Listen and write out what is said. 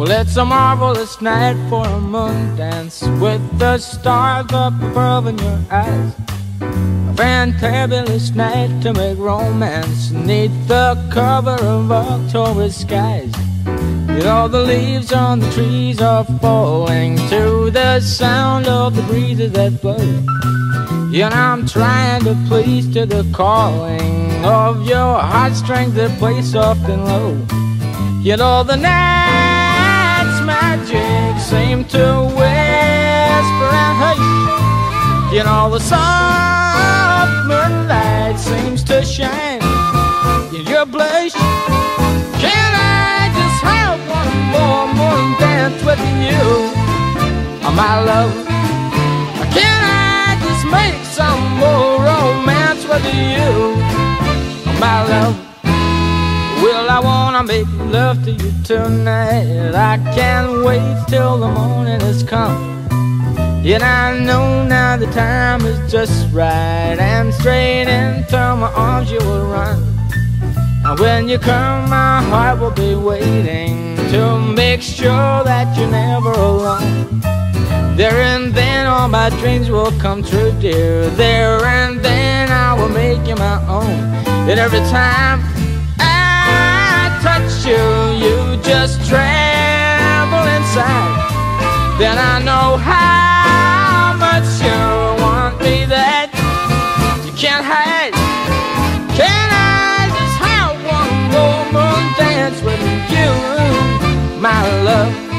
Well, it's a marvelous night for a moon dance with the stars up above in your eyes. A fantabulous night to make romance neath the cover of October skies. You know the leaves on the trees are falling to the sound of the breezes that blow. You know I'm trying to please to the calling of your heartstrings that play soft and low. You know the night's magic seem to whisper and hush. You know the soft moonlight seems to shine in your blush. Can I just have one more moon dance with you, my love? You, my love? Well, I wanna make love to you tonight. I can't wait till the morning has come. Yet I know now the time is just right, and straight into my arms you will run. And when you come, my heart will be waiting to make sure that you're never alone. There and then all my dreams will come true, dear. There and every time I touch you, you just tremble inside. Then I know how much you want me that you can't hide. Can I just have one more dance with you, my love?